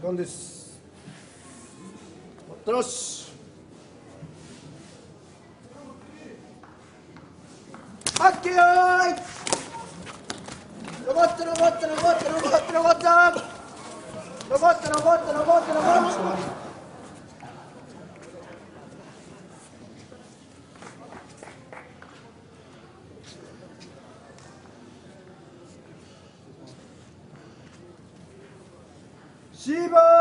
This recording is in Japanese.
時間です。待ったなしオッケーよーい。登った登った登った登った登った登った登った登った登って残って Shiva!